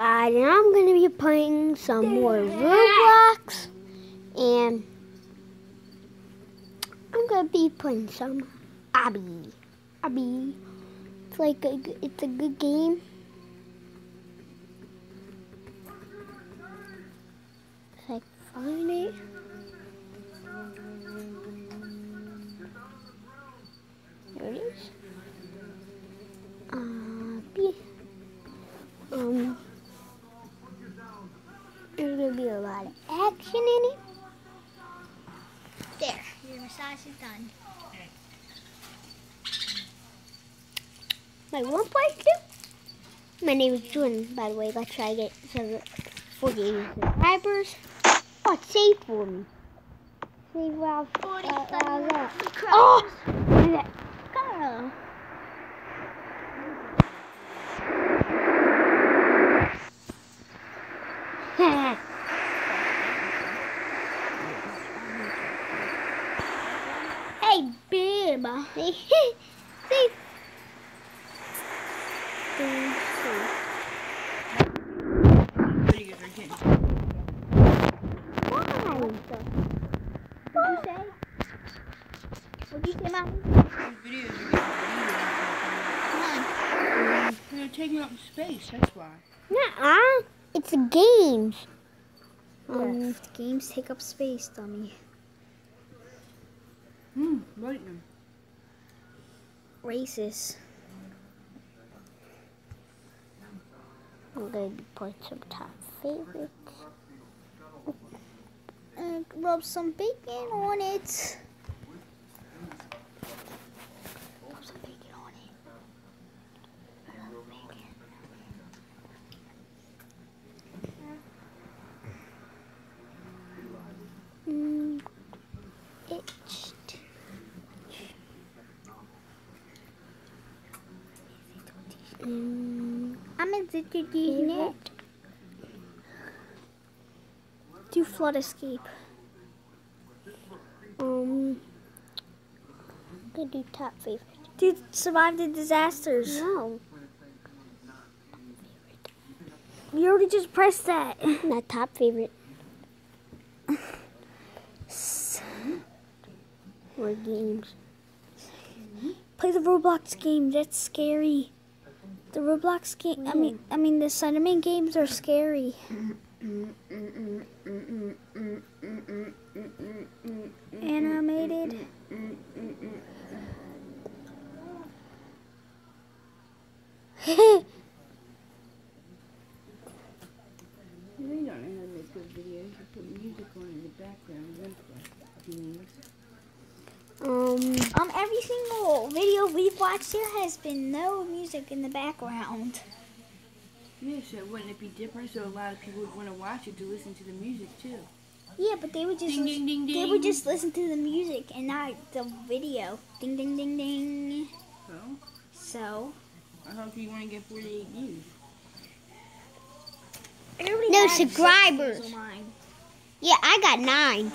Uh, I'm going to be playing some more Roblox. And I'm going to be playing some Obby. Obby, It's like a, it's a good game. If I find My one part two. My name is Jordan, by the way. Let's try to get some 48 subscribers. Oh, it's saved for me. Save Ralph. Uh, uh, oh! Look at that. Hey, babe. See? Videos are getting Why? What'd you say? What'd you say, Mom? videos are getting They're taking up space, that's why. Nuh-uh. It's games. Um, games take up space, dummy. Hmm, lightning. Racist. I'm going to put some top favorites. And rub some bacon on it. Rub some bacon on it. Rub bacon. Mm, itched. I'm addicted to it. Do flood escape. um, I'm to do top favorite. Dude, survive the disasters. No, You already just pressed that. not top favorite. More games. Play the Roblox game. That's scary. The Roblox game. I mean, I mean the Cinnamon games are scary. Animated. You really don't know how to make good videos. You put music on in the background. That's what means. Um, Um, every single video we've watched here has been no music in the background. Yeah, so wouldn't it be different? So a lot of people would want to watch it to listen to the music too. Yeah, but they would just Ding, lis- ding, ding, they would just listen to the music and not the video. Ding ding ding ding. So, So I hope you want to get 48 views. everybody No has six subscribers. views on mine. yeah, I got nine.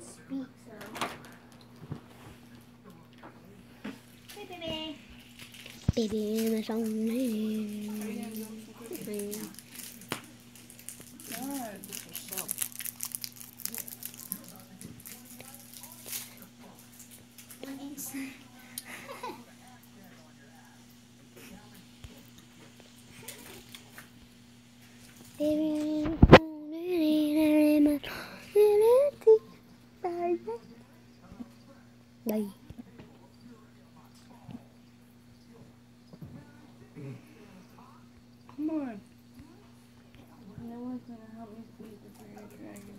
Don't speak, so. Hey, baby. Baby, my song. God, this is so. Baby, Bye. Come on. No one's gonna help me feed the fairy dragon.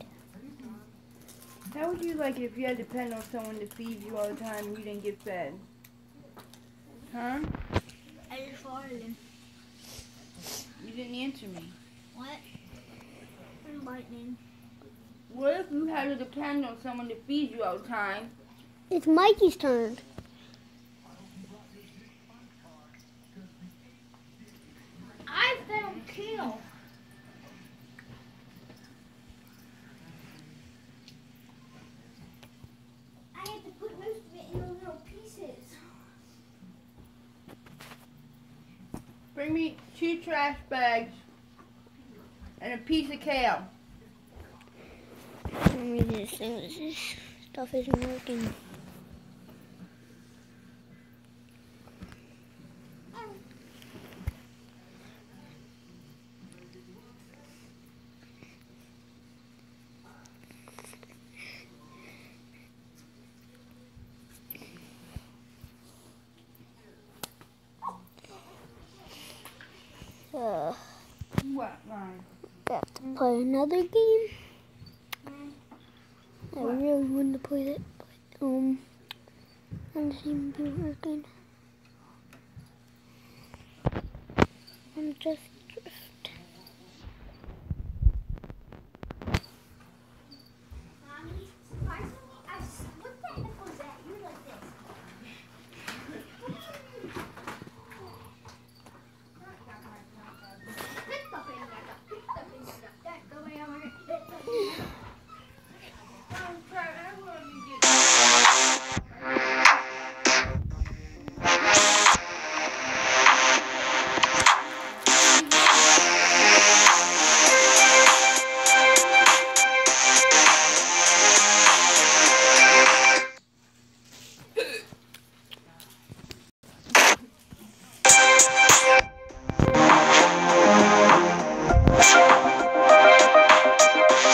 How would you like if you had to depend on someone to feed you all the time and you didn't get fed? Huh? I just farted him. You didn't answer me. What? I'm lightning. What if you had to depend on someone to feed you all the time? It's Mikey's turn. I fed him kill. I had to put most of it in little pieces. Bring me two trash bags and a piece of kale. Me this stuff isn't working. Uh, What, Ryan? have to play another game. I really wanted to play that, but um, doesn't seem to be working. I'm just